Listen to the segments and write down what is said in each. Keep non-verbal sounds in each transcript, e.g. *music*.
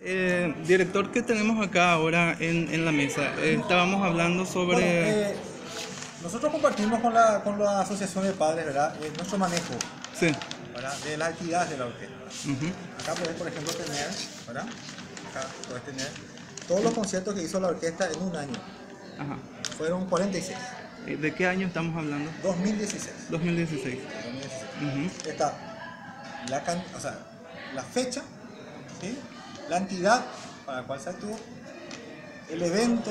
Eh, director, ¿qué tenemos acá ahora en, en la mesa? Eh, estábamos hablando sobre... Bueno, eh, nosotros compartimos con la, con la Asociación de Padres, ¿verdad? Nuestro manejo, Sí. ¿verdad? De las actividades de la orquesta. Acá puedes, por ejemplo, tener, ¿verdad? Acá puedes tener todos los conciertos que hizo la orquesta en un año. Ajá. Fueron 46. Eh, ¿De qué año estamos hablando? 2016. 2016. 2016. Ujú, Está la, can- o sea, la fecha, ¿sí? La entidad para la cual se actuó, el evento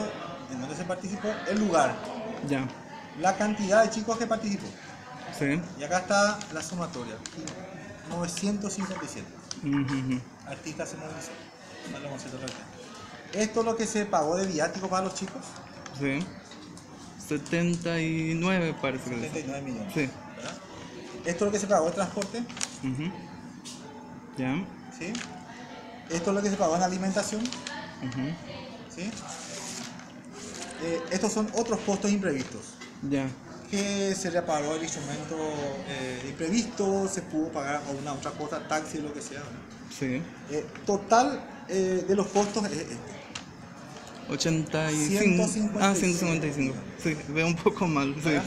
en donde se participó, el lugar, Ya. la cantidad de chicos que participó. Sí. Y acá está la sumatoria, 957 ujú, ujú. artistas se movilizó. Esto es lo que se pagó de viático para los chicos, Sí. 79 parece que es. 79 millones. Sí. ¿verdad? Esto es lo que se pagó de transporte, ujú. Ya. ¿sí? Esto es lo que se pagó en alimentación, ¿sí? Eh, estos son otros costos imprevistos. Ya. Que se reparó el instrumento eh, imprevisto, se pudo pagar a una otra cosa, taxi, lo que sea. ¿no? Sí. Eh, total de los costos es este. 85. Ah, 155. 155. Sí, veo un poco mal. Sí.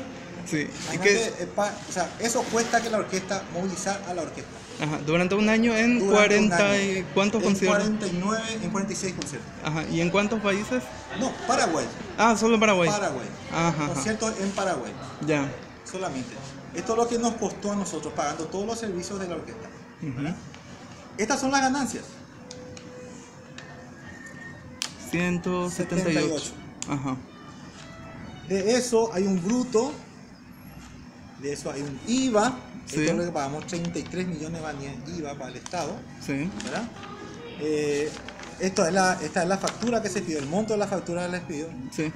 Sí. Y que, eh, o sea, eso cuesta que la orquesta, movilizar a la orquesta. ajá, durante un año en Durante un 40 año. y cuántos en conciertos. 49, en 46 conciertos. Ajá. ¿Y en cuántos países? No, Paraguay. Ah, solo Paraguay. Paraguay. Ajá. Conciertos en Paraguay, Ya. solamente. Esto es lo que nos costó a nosotros, pagando todos los servicios de la orquesta. Ujú. Estas son las ganancias. 178. Ajá. De eso hay un bruto, de eso hay un IVA, Sí. esto es lo que pagamos 33 millones en IVA para el Estado, Sí. ¿verdad? Eh, esto es la, esta es la factura que se pidió, el monto de la factura que les pidió. Sí.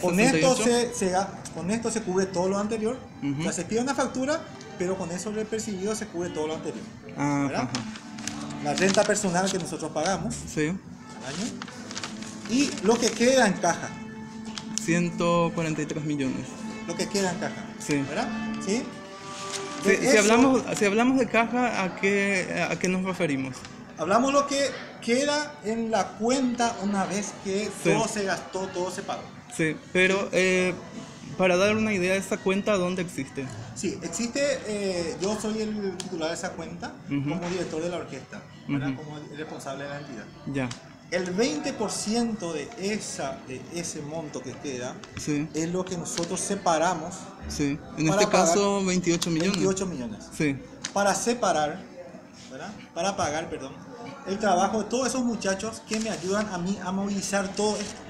Con esto, 368. se, con esto se cubre todo lo anterior. O sea, se pide una factura, pero con eso el percibido se cubre todo lo anterior. Ah, ¿verdad? ajá. La renta personal que nosotros pagamos Sí. al año. Y lo que queda en caja. 143 millones. Lo que queda en caja. Sí. ¿Verdad? ¿Sí? Si, De si eso- hablamos, si hablamos de caja, ¿a qué, ¿a qué nos referimos? Hablamos lo que queda en la cuenta una vez que Sí. todo se gastó, todo se pagó. Sí, pero eh, para dar una idea de esa cuenta, ¿dónde existe? Sí, existe, eh, yo soy el titular de esa cuenta Ujú. como director de la orquesta, ¿verdad? Ujú. como el responsable de la entidad. Ya. El 20% de, esa, de ese monto que queda Sí, es lo que nosotros separamos, sí. En este caso, 28 millones. 28 millones, Sí. para separar, ¿verdad? Para pagar, perdón, el trabajo de todos esos muchachos que me ayudan a mí a movilizar todo esto.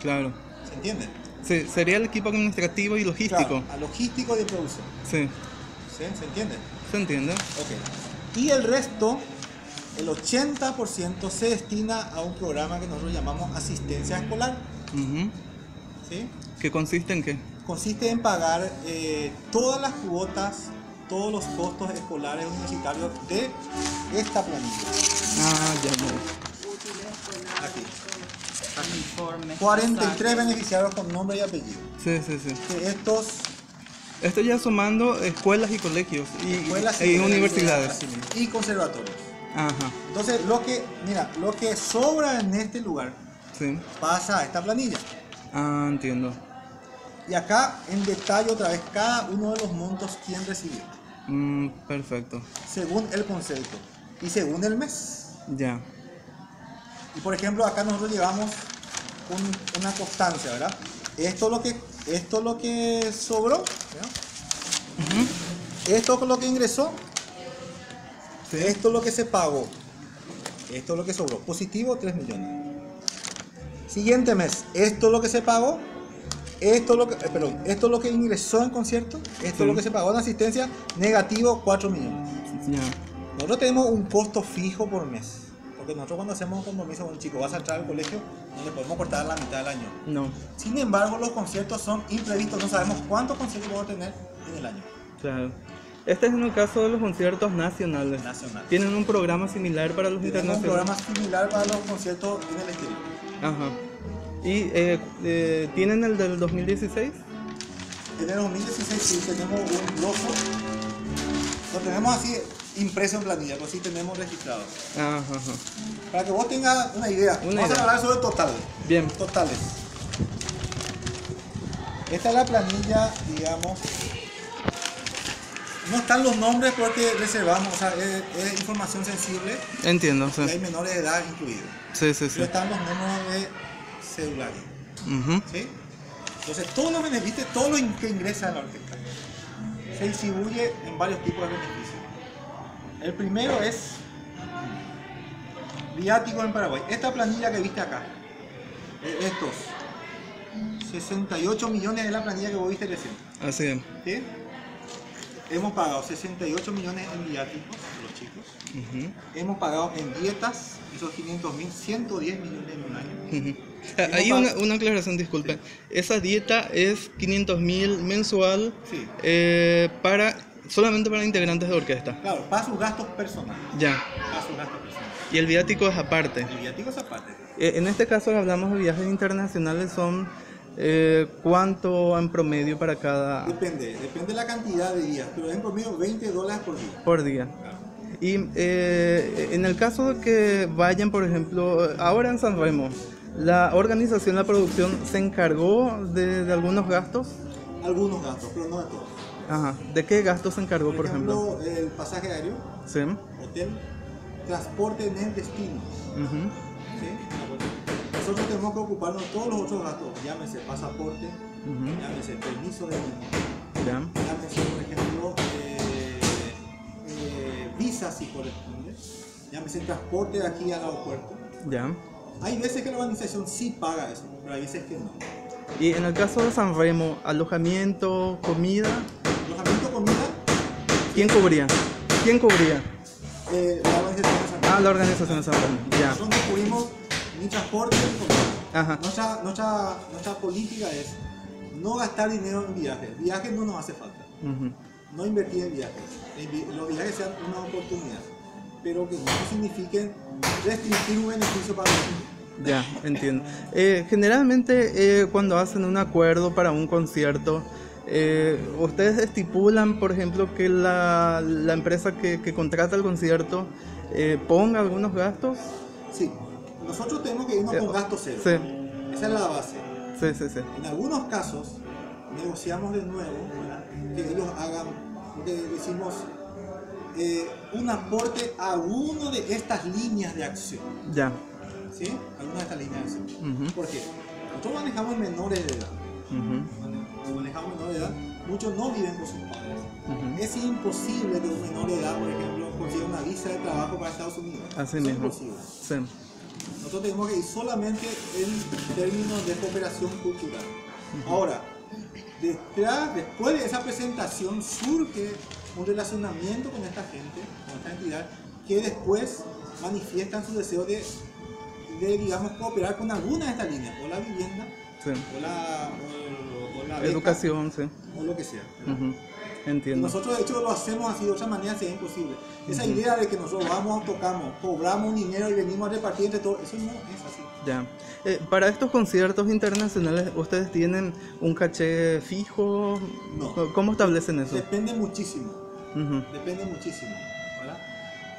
Claro. ¿Se entiende? Sí, sería el equipo administrativo y logístico. Claro, a logístico de producción. Sí. ¿Sí? ¿Se entiende? ¿Se entiende? Ok. Y el resto, el 80% se destina a un programa que nosotros llamamos asistencia escolar. ¿sí? ¿Que consiste en qué? Consiste en pagar eh, todas las cuotas, todos los costos escolares universitarios de esta planilla. Ah, ya, ya. Aquí. Informes. 43 beneficiarios con nombre y apellido. Sí, sí, sí. Que estos Esto ya sumando escuelas y colegios y, escuelas y universidades. y conservatorios. Ajá. Entonces, lo que, mira, lo que sobra en este lugar Sí. pasa a esta planilla. Ah, entiendo. Y acá en detalle otra vez cada uno de los montos quién recibió, Mm, perfecto. según el concepto y según el mes. Ya. Y por ejemplo acá nosotros llevamos un- una constancia, ¿verdad? Esto es lo que, esto es lo que sobró, esto es lo que ingresó. Esto es lo que se pagó, esto es lo que sobró, positivo 3 millones. Siguiente mes, esto es lo que se pagó, esto es lo que, eh, perdón, esto es lo que ingresó en concierto, esto Sí. es lo que se pagó en asistencia, negativo 4 millones. Ya. Nosotros tenemos un costo fijo por mes. Porque nosotros cuando hacemos un compromiso con un chico, vas a entrar al colegio, no le podemos cortar la mitad del año. No. Sin embargo, los conciertos son imprevistos, no sabemos cuántos conciertos vamos a tener en el año Claro. Este es en el caso de los conciertos nacionales. nacional. ¿Tienen un programa similar para los Tenemos un internacionales? programa similar para los conciertos en el exterior. Ajá. ¿Y eh, eh, tienen el del 2016? En el 2016 sí tenemos un gloso. Lo tenemos así, impreso en planilla, pues sí tenemos registrado. Ajá, ajá. Para que vos tengas una idea, Una vamos idea. a hablar sobre total, Bien. totales. Esta es la planilla, digamos. No están los nombres porque reservamos, o sea, es, es información sensible Entiendo, y hay sí. menores de edad incluidos. Sí, sí, sí. Pero están los números de celulares. ¿sí? Entonces, todos los beneficios, todo lo que ingresa a la orquesta, se distribuye en varios tipos de beneficios. El primero es viático en Paraguay. Esta planilla que viste acá, eh, estos 68 millones es la planilla que vos viste recién. Así es. ¿sí? Hemos pagado 68 millones en viáticos, los chicos. Ujú. Hemos pagado en dietas, esos 500 mil, 110 millones en un año. Ujú. Ah, Hay una, una aclaración, disculpe. Esa dieta es 500 mil mensual Sí. eh, para solamente para integrantes de orquesta. Claro, para sus gastos personales. Ya. Para sus gastos personales. Y el viático es aparte. El viático es aparte. Eh, En este caso hablamos de viajes internacionales, son eh, cuánto en promedio para cada Depende, depende de la cantidad de días, pero en promedio 20 dólares por día. por día. Claro. Y eh, en el caso de que vayan, por ejemplo, ahora en San Remo, la organización, la producción se encargó de, de algunos gastos. Algunos gastos, pero no de todos. Ajá. ¿De qué gastos se encargó, Por, por ejemplo? ejemplo, el pasaje aéreo, Sí. hotel, transporte en el destino. Ujú. ¿sí? Nosotros tenemos que ocuparnos de todos los otros gastos, llámese pasaporte, llámese permiso de Ya. llámese, por ejemplo, eh, eh, visa si corresponde, llámese transporte de aquí al aeropuerto. Ya. Hay veces que la organización sí paga eso, pero hay veces que no. Y en el caso de San Remo, alojamiento, comida, Alojamiento, comida, ¿quién cubría? ¿Quién cubría? eh, la organización de San Ah, la organización de San Remo. Ya. Nosotros no cubrimos ni transporte ni comida. Nuestra, nuestra, nuestra política es no gastar dinero en viajes. Viajes no nos hace falta. Ujú. No invertir en viajes. Los viajes sean una oportunidad, pero que no signifiquen restringir un beneficio para nosotros. Ya, entiendo. Eh, generalmente eh, cuando hacen un acuerdo para un concierto, eh, ustedes estipulan, por ejemplo, que la, la empresa que, que contrata el concierto eh, ponga algunos gastos. Sí, nosotros tenemos que irnos Eh, con gasto cero. Sí, Esa es la base. sí, sí, sí. En algunos casos negociamos de nuevo ¿verdad? que ellos hagan, que decimos, eh, un aporte a uno de estas líneas de acción. Ya. ¿Sí? Alguna de estas líneas de acción. Ujú, ¿Por qué? Nosotros manejamos menores de edad. ujú, Cuando manejamos menores de edad, muchos no viven con sus padres. Es imposible que un menor de edad, por ejemplo, consiga una visa de trabajo para Estados Unidos. Así es mismo. imposible. Sí. Nosotros tenemos que ir solamente en términos de cooperación cultural. Ahora, detrás, después de esa presentación surge un relacionamiento con esta gente, con esta entidad, que después manifiestan su deseo de, de, digamos, cooperar con alguna de estas líneas, o la vivienda, sí. o la, o, o la beca, Educación, sí. o lo que sea. Entiendo. Nosotros de hecho lo hacemos así, de otra manera sería imposible. Esa idea de que nosotros vamos, tocamos, cobramos un dinero y venimos a repartir entre todos, eso no es así. Ya. Eh, para estos conciertos internacionales, ¿ustedes tienen un caché fijo? No. ¿Cómo establecen eso? Depende muchísimo, Ujú, depende muchísimo. ¿verdad?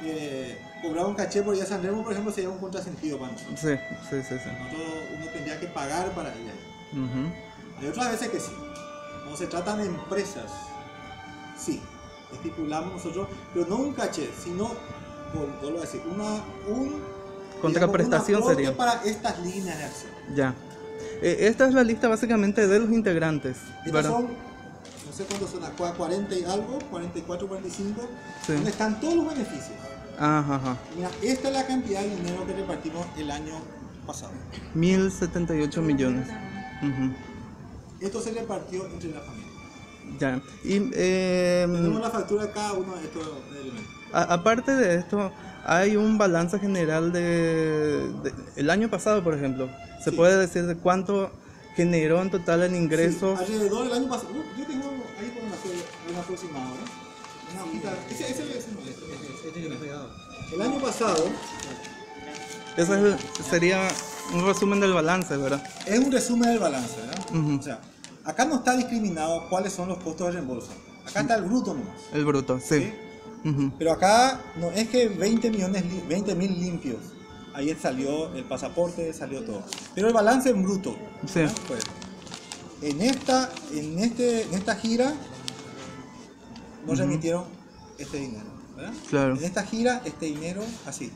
Eh, cobrar un caché por ir a San Remo, por ejemplo, sería un contrasentido para nosotros. Sí, sí, sí, sí. Nosotros uno tendría que pagar para ir ahí. Ujú, Hay otras veces que sí. Cuando se tratan de empresas, sí, estipulamos nosotros, pero no un caché, sino, vuelvo a decir, una, un Contraprestación sería. para estas líneas de acción. Ya. Eh, esta es la lista básicamente de los integrantes, Estos ¿verdad? son, no sé cuántos son, acá, 40 y algo, 44, 45, Sí. donde están todos los beneficios. Ajá, ajá. Mira, esta es la cantidad de dinero que repartimos el año pasado. 1078 millones. Ujú, Esto se repartió entre la familia. Ya. Y eh, Tenemos la factura de cada uno de estos elementos. a- aparte de esto, hay un balance general de, de- el año pasado, por ejemplo. Se Sí. puede decir de cuánto generó en total en ingresos. Sí, alrededor del año pasado. uh, yo tengo ahí una, una aproximado, ¿eh? Una. Ese, ese, ese no, este, este pegado. El año pasado Ese sería un resumen del balance, ¿verdad? es un resumen del balance, ¿verdad? Ujú. O sea, acá no está discriminado cuáles son los costos de reembolso. Acá está el bruto nomás. El bruto, sí. Pero acá no es que 20 millones, li- 20 mil limpios. Ahí salió el pasaporte, salió todo. Pero el balance en bruto. Sí. ¿no? Pues, en esta, en este, en esta gira nos remitieron este dinero. ¿verdad? Claro. En esta gira, este dinero así.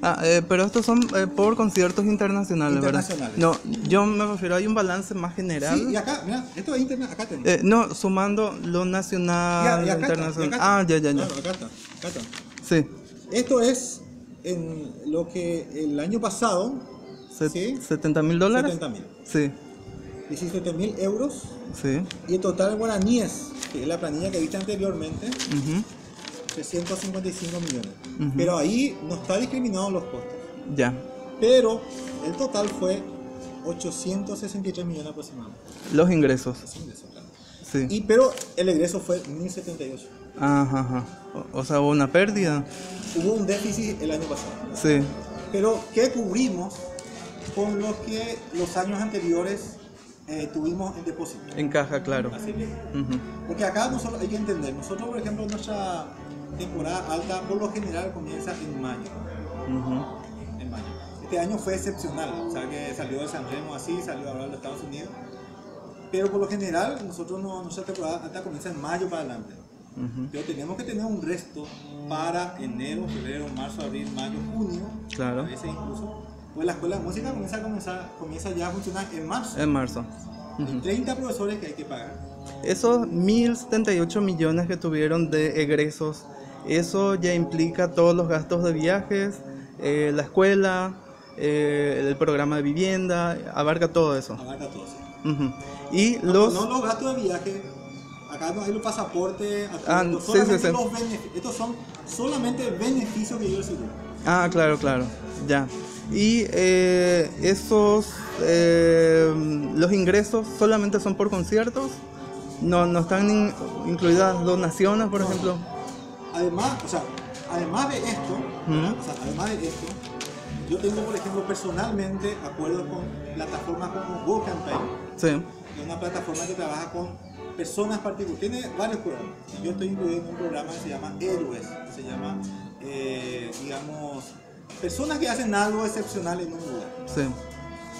Ah, eh, pero estos son eh, por conciertos internacionales, Internacionales. ¿verdad? No, yo me refiero, hay un balance más general. Sí, y acá, mira, esto es internet, acá tenemos. Eh, no, sumando lo nacional, y acá está, y internacional. acá Ah, está. ya, ya, ya. Claro, acá está, acá está. Sí, Esto es en lo que el año pasado, Se- ¿Sí? 70 mil dólares. 70 mil. Sí, 17 mil euros. sí. Y el total guaraníes, que es la planilla que viste anteriormente, ujú, 355 millones. Ujú. Pero ahí no está discriminado los costos. Ya. Pero el total fue 863 millones aproximadamente. Los ingresos. Ese ingreso, claro. Sí. Y, pero el egreso fue 1078. Ajá, ajá. O, o sea, hubo una pérdida. Hubo un déficit el año pasado. Sí. Pero ¿qué cubrimos con lo que los años anteriores eh, tuvimos en depósito? En caja, claro. Así mismo. Ujú, Porque acá nosotros hay que entender, nosotros por ejemplo nuestra temporada alta por lo general comienza en mayo. En mayo. Este año fue excepcional, o sea que salió de San Remo así, salió ahora de los Estados Unidos. Pero por lo general nosotros no, nuestra temporada alta comienza en mayo para adelante. Pero tenemos que tener un resto para enero, febrero, marzo, abril, mayo, junio. Claro. A veces incluso. Pues la escuela de música comienza, a comenzar, comienza ya a funcionar en marzo. En marzo. Hay 30 profesores que hay que pagar. Esos 1078 millones que tuvieron de egresos, eso ya implica todos los gastos de viajes, eh, la escuela, eh, el programa de vivienda, abarca todo eso. Abarca todo. sí. Y No, los... no los gastos de viaje. Acá no hay los pasaportes. Ah, no, sí, solamente sí, sí. los benefi- Estos son solamente beneficios que yo recibo. Ah, claro, claro, ya. Y eh, esos, eh, los ingresos solamente son por conciertos, no, no están in- incluidas donaciones, por ejemplo. Además, o sea, además de esto, o sea, además de esto, yo tengo, por ejemplo, personalmente acuerdos con plataformas como Go Campaign, Sí, que es una plataforma que trabaja con personas particulares. Tiene varios programas. Yo estoy incluido en un programa que se llama Héroes, que se llama, eh, digamos, personas que hacen algo excepcional en un lugar. sí.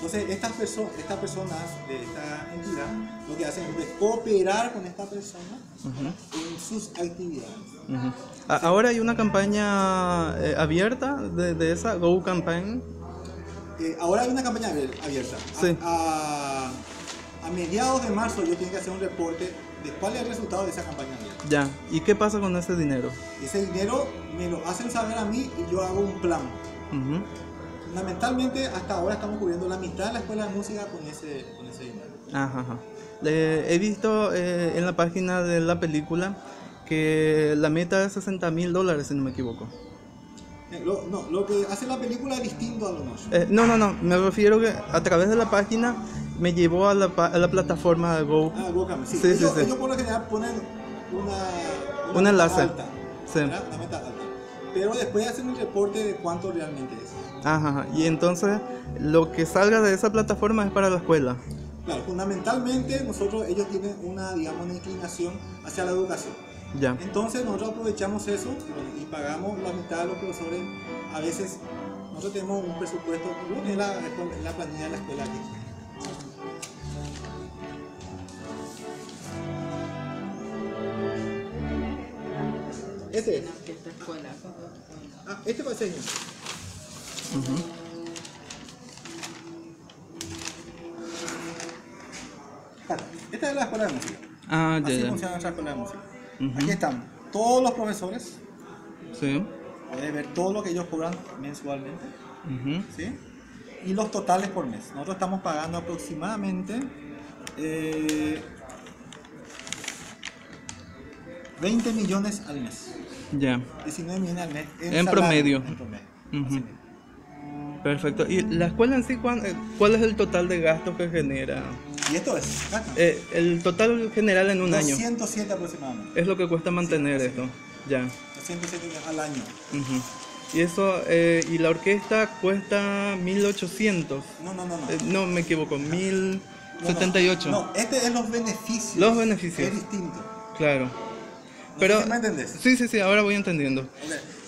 Entonces, estas, perso- estas personas de esta entidad lo que hacen es cooperar con esta persona Ujú, en sus actividades. Ahora hay una campaña eh, abierta de, de esa Go Campaign. Eh, ahora hay una campaña abier- abierta. A, Sí. a- a mediados de marzo yo tengo que hacer un reporte de cuál es el resultado de esa campaña abierta. Ya. ¿Y qué pasa con ese dinero? Ese dinero me lo hacen saber a mí y yo hago un plan. Ujú. Fundamentalmente, hasta ahora estamos cubriendo la mitad de la escuela de música con ese, con ese dinero. Ajá, he visto eh, en la página de la película que la meta es 60 mil dólares, si no me equivoco. Eh, Lo, no, lo que hace la película es distinto a lo nuestro. Eh, no, no, no, me refiero que a través de la página me llevó a la, a la plataforma de Go. Ah, Go sí. Sí, ellos, sí. ellos por lo general ponen una, una Un enlace. alta. Una meta alta. Pero después hacen el reporte de cuánto realmente es. Ajá. Y entonces lo que salga de esa plataforma es para la escuela. Claro, fundamentalmente nosotros, ellos tienen una, digamos, una inclinación hacia la educación. Ya. Entonces nosotros aprovechamos eso y, pagamos la mitad de los profesores. A veces nosotros tenemos un presupuesto, es la, la planilla de la escuela aquí. Este es. Esta escuela. Ah, este va Esta es la escuela de música. Ah, ya, Así ya. funciona nuestra escuela de música. Aquí están todos los profesores. Sí. Puedes ver todo lo que ellos cobran mensualmente. Ujú. ¿sí? Y los totales por mes. Nosotros estamos pagando aproximadamente eh, 20 millones al mes. Ya. 19 millones al mes. En promedio. En promedio. Perfecto. ¿Y la escuela en sí cuán- eh, cuál es el total de gastos que genera? Y esto es Eh, el total general en un año. 207 aproximadamente. Es lo que cuesta mantener esto. Ya. 207 al año. Y eso, eh, y la orquesta cuesta 1800. No, no, no, no. Eh, no me equivoco, No, no. 1078. No, este es los beneficios. Los beneficios. Es distinto. Claro. Pero, sé si me entendés. Sí, sí, sí, ahora voy entendiendo.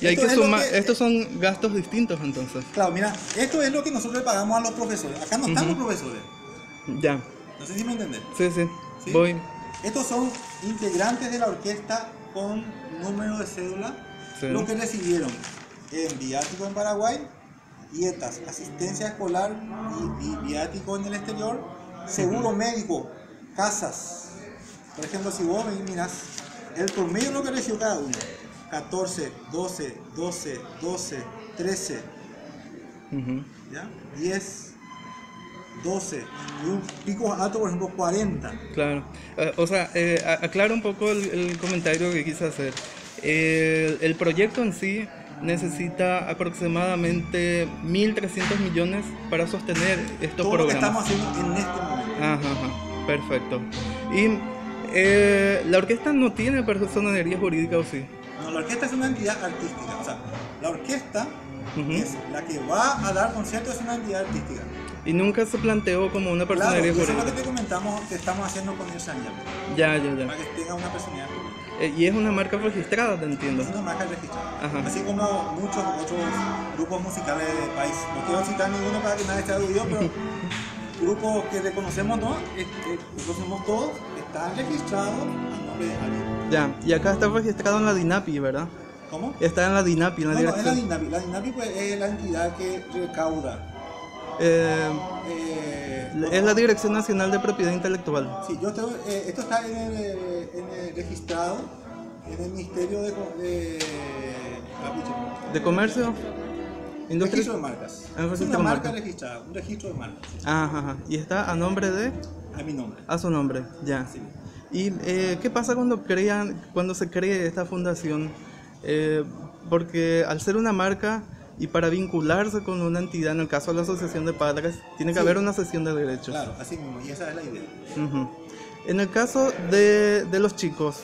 Y hay Esto que es lo sumar, que- estos son gastos distintos entonces. Claro, mira, esto es lo que nosotros le pagamos a los profesores. Acá no están los profesores. Ya, No sé si me entendés. sí, sí, ¿Sí? voy. Estos son integrantes de la orquesta con número de cédula, Sí. los que recibieron en viático en Paraguay, dietas, asistencia escolar y, y viático en el exterior, seguro médico, casas. Por ejemplo, si vos mirás el promedio lo que recibió cada uno, 14, 12, 12, 12, 13, Ujú. ¿ya? 10, 12, y un pico alto, por ejemplo, 40. Claro. Eh, o sea, eh, a- aclaro un poco el, el comentario que quise hacer. El, el proyecto en sí necesita aproximadamente 1.300 millones para sostener estos Todo lo que programas. estamos haciendo en este momento. Ajá, ajá, perfecto. Y eh, la orquesta no tiene personería jurídica o sí. No, la orquesta es una entidad artística. O sea, la orquesta es la que va a dar conciertos, es una entidad artística. Y nunca se planteó como una Claro, y personería eso es lo que te comentamos que estamos haciendo con el Ya, ya, ya. para que tenga una personalidad. Eh, y es una marca registrada, te entiendo. Es una marca registrada. Ajá. Así como muchos otros grupos musicales del país. No quiero citar ninguno para que nadie esté aludido, pero *laughs* grupos que reconocemos, ¿no? Que reconocemos todos, están registrados a nombre de alguien. Ya, y acá está registrado en la DINAPI, ¿verdad? ¿Cómo? Está en la DINAPI, en la No, no, es la dirección. DINAPI. La DINAPI pues, es la entidad que recauda. Eh, eh, es la Dirección Nacional de Propiedad Intelectual. Sí, yo estoy, eh, esto está en el, en el registrado en el Ministerio de, de, ¿De comercio? Industria. registro de marcas. Ah, es una marca registrada, un registro de marcas. sí, Ajá, ajá. Y está a nombre de. A mi nombre. A su nombre, ya. Sí. ¿Y eh, qué pasa cuando, crean, cuando se cree esta fundación? Eh, porque al ser una marca y para vincularse con una entidad, en el caso de la Asociación de Padres, tiene que Sí. haber una sesión de derechos. Claro, así mismo, y esa es la idea. En el caso de, de los chicos,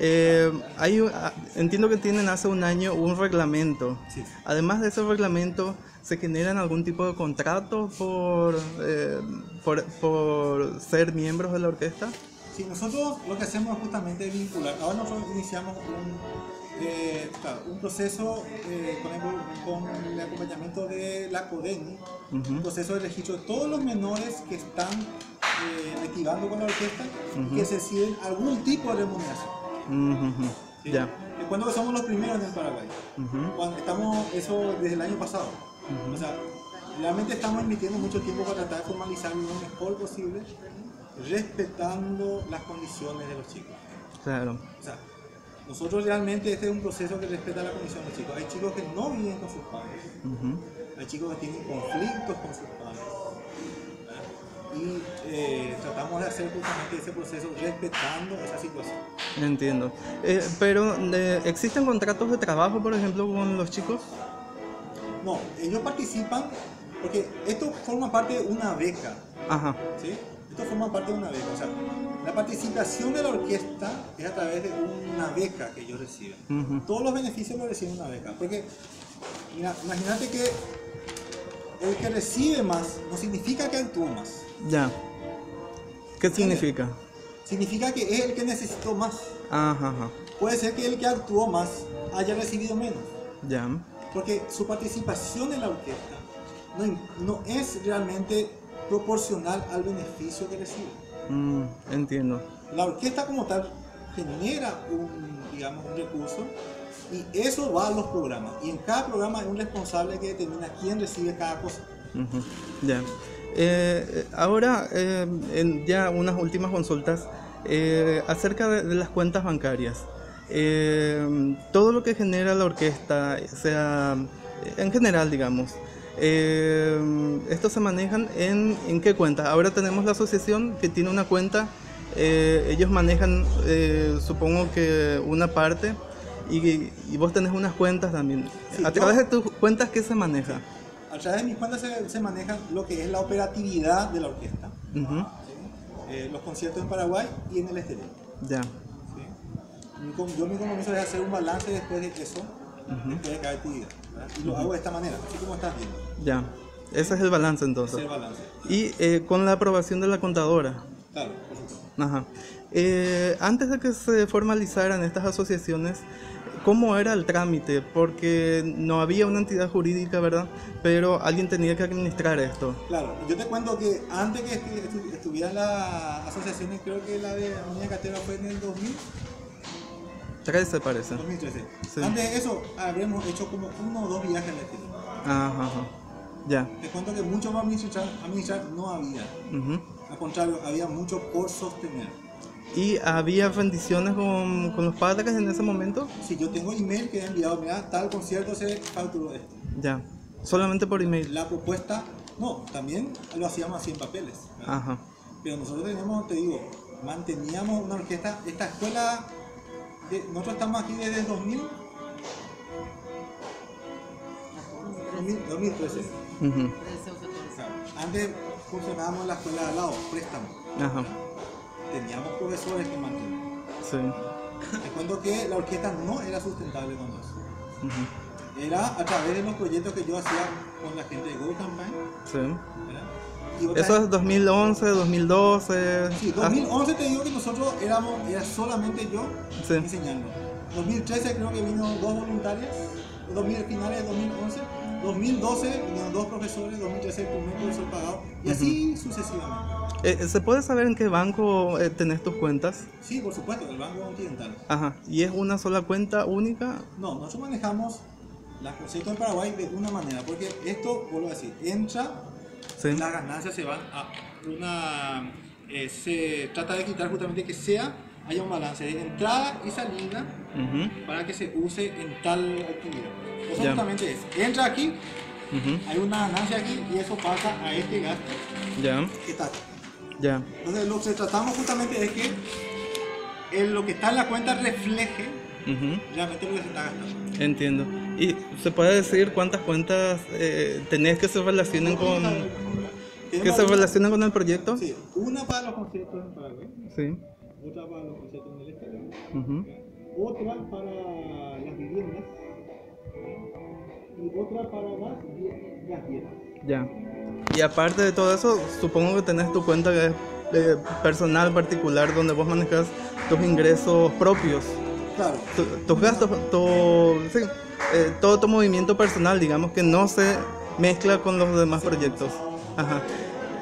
eh, hay, ah, entiendo que tienen hace un año un reglamento. Sí. Además de ese reglamento, ¿se generan algún tipo de contrato por, eh, por, por ser miembros de la orquesta? Sí, nosotros lo que hacemos es justamente vincular. Ahora nosotros iniciamos un, eh, claro, un proceso eh, con, el, con el acompañamiento de la CODENI, Ujú. un proceso de registro de todos los menores que están eh, activando con la orquesta y que se reciben algún tipo de remuneración. Ujú, ujú. ¿sí? Ya. Que somos los primeros en el Paraguay. Cuando estamos, eso desde el año pasado. O sea, realmente estamos invirtiendo mucho tiempo para tratar de formalizar lo mejor posible, respetando las condiciones de los chicos. Claro. O sea, nosotros realmente este es un proceso que respeta la condición de los chicos. Hay chicos que no viven con sus padres, Ujú. hay chicos que tienen conflictos con sus padres. ¿verdad? Y eh, tratamos de hacer justamente ese proceso respetando esa situación. Entiendo. Eh, pero, eh, ¿existen contratos de trabajo, por ejemplo, con los chicos? No, ellos participan porque esto forma parte de una beca. Ajá. ¿sí? Esto forma parte de una beca. O sea, la participación de la orquesta es a través de una beca que ellos reciben. Todos los beneficios los reciben una beca. Porque, mira, imagínate que el que recibe más no significa que actúe más. Ya. ¿Qué significa? Significa que es el que necesitó más. Ajá, ajá. Puede ser que el que actuó más haya recibido menos. Ya. Porque su participación en la orquesta no, es realmente proporcional al beneficio que recibe. Mm, entiendo. La orquesta como tal genera un, digamos, un recurso y eso va a los programas. Y en cada programa hay un responsable que determina quién recibe cada cosa. Ya. Eh, eh, ahora, eh, ya unas últimas consultas eh, acerca de, de las cuentas bancarias. Eh, todo lo que genera la orquesta, sea en general, digamos, eh, estos se manejan en, en qué cuenta. Ahora tenemos la asociación que tiene una cuenta, eh, ellos manejan, eh, supongo que una parte, y, y vos tenés unas cuentas también. Sí, A yo- través de tus cuentas, ¿qué se maneja? A través de mis cuentas se, se maneja lo que es la operatividad de la orquesta, ¿sí? Eh, los conciertos en Paraguay y en el exterior. Ya. Yo mi compromiso es hacer un balance después de eso, después de cada actividad. ¿verdad? Y lo hago de esta manera, así como estás viendo. Ya, ese es el balance entonces. el balance. Y eh, con la aprobación de la contadora. Claro, por supuesto. Ajá. Eh, antes de que se formalizaran estas asociaciones, ¿cómo era el trámite? Porque no había una entidad jurídica, ¿verdad? Pero alguien tenía que administrar esto. Claro, yo te cuento que antes que estu- estu- estuvieran las asociaciones, creo que la de Avenida Catera fue en el 2000, 13 parece. 2013. Sí. Antes de eso, habremos hecho como uno o dos viajes al estilo. Ajá, ajá. Ya. Te cuento que mucho más administrar, administrar no había. ujú. Al contrario, había mucho por sostener. ¿Y había bendiciones con, con los padres en ese momento? Si yo tengo email que he enviado, mira, tal concierto se facturó esto. Ya. Solamente por email. La propuesta, no, también lo hacíamos así en papeles. ¿verdad? Ajá. Pero nosotros teníamos, te digo, manteníamos una orquesta, esta escuela, nosotros estamos aquí desde el 2000, 2000 2013. ujú, Claro. Antes funcionábamos en la escuela de al lado, préstamo. Ajá. Teníamos profesores que mantenían. Sí. Te cuento que la orquesta no era sustentable con eso. Era a través de los proyectos que yo hacía con la gente de Go Campaign. Sí. otra Eso es 2011, 2012. Sí, ah, 2011 te digo que nosotros éramos, era solamente yo Sí. enseñando. 2013 creo que vino dos voluntarias, 2000, finales de 2011. 2012 vinieron dos profesores, 2013 el primer profesor pagado y así sucesivamente. eh, ¿Se puede saber en qué banco eh, tenés tus cuentas? Sí, por supuesto, el Banco Continental. Ajá. ¿Y es una sola cuenta única? No, nosotros manejamos la concepto en Paraguay de una manera, porque esto, vuelvo a decir, entra, Sí. las ganancias se van a una... eh, se trata de quitar justamente que sea, haya un balance de entrada y salida para que se use en tal actividad. Eso Ya. justamente es, entra aquí, hay una ganancia aquí y eso pasa a este gasto Ya. que está aquí. Ya. Entonces lo que tratamos justamente es que el- lo que está en la cuenta refleje ujú, realmente lo que se está gastando. Entiendo. ¿Y se puede decir cuántas cuentas eh, tenés que se relacionen con que se relacionan con el proyecto? Sí, una para los conciertos en Paraguay, Sí. otra para los conciertos en el exterior, otra para las viviendas y otra para las las. Ya. Y aparte de todo eso, supongo que tenés tu cuenta que es eh, personal particular donde vos manejas tus ingresos propios, Claro, tu- tus gastos, tu, sí, eh, todo tu movimiento personal, digamos que no se mezcla con los demás proyectos. Ajá.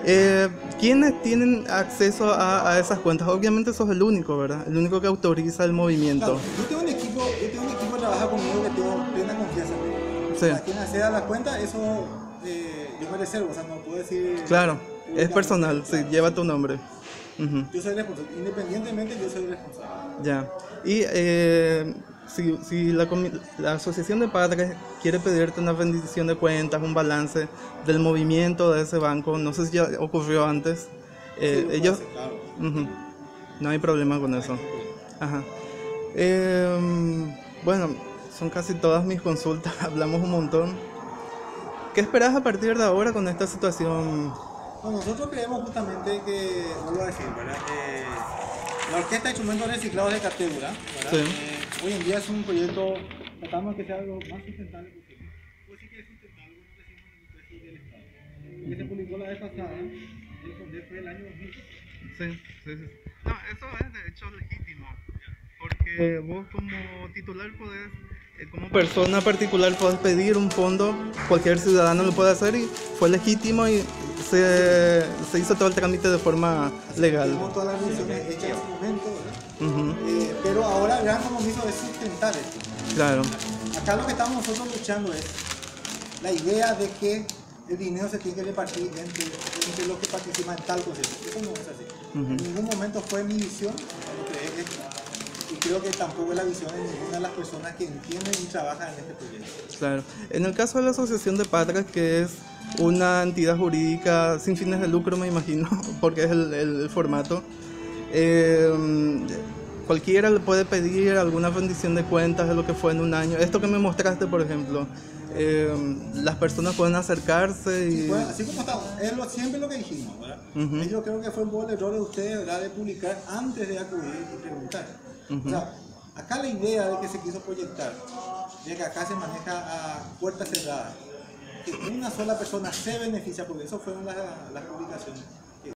Eh, ¿Quiénes tienen acceso a, a esas cuentas? Obviamente sos el único, ¿verdad? El único que autoriza el movimiento. claro. Yo tengo un equipo, yo tengo un equipo que trabaja conmigo que tengo plena confianza en. Sí. A quien acceda a la cuenta, eso eh, yo me reservo, o sea, no puedo decir... Claro, es personal, sí, lleva tu nombre. Ujú. Yo soy responsable, independientemente yo soy responsable. Ya. Y eh, si, si la, la Asociación de Padres quiere pedirte una rendición de cuentas, un balance del movimiento de ese banco, no sé si ya ocurrió antes, eh, Sí, ellos... hacer, claro. Ujú. No hay problema con eso. Ajá. Em, bueno, son casi todas mis consultas, *laughs* hablamos un montón. ¿Qué esperas a partir de ahora con esta situación? Bueno, nosotros creemos justamente que, no lo voy a decir, ¿verdad? Eh, la Orquesta de Instrumentos Reciclados de Catébula, ¿verdad? Sí. Hoy en día es un proyecto, tratamos de que sea lo más sustentable posible. Pues sí que es sustentable, como decimos en el del Estado. Lo que se publicó la vez pasada, el sondeo fue el año 2000. Sí, sí, sí. No, eso es de hecho legítimo. Porque vos como titular podés, como persona particular podés pedir un fondo, cualquier ciudadano lo puede hacer y fue legítimo y se, se hizo todo el trámite de forma legal. Todas las hechas en Eh, pero ahora el gran compromiso es sustentar esto. Claro, Acá lo que estamos nosotros luchando es la idea de que el dinero se tiene que repartir entre, entre los que participan en tal concierto. Eso no es así. En ningún momento fue mi visión creo que tampoco es la visión de ninguna de las personas que entienden y trabajan en este proyecto. claro. En el caso de la Asociación de Padres, que es una entidad jurídica sin fines de lucro, me imagino, *laughs* porque es el, el- el formato, eh, cualquiera le puede pedir alguna rendición de cuentas de lo que fue en un año. Esto que me mostraste, por ejemplo, eh, las personas pueden acercarse y... Bueno, así como estamos, es lo, siempre lo que dijimos, ¿verdad? Ujú. Y Yo creo que fue un poco el error de ustedes, ¿verdad? De publicar antes de acudir y preguntar. O sea, acá la idea de que se quiso proyectar, de que acá se maneja a puertas cerradas, que una sola persona se beneficia, porque eso fueron las, las publicaciones.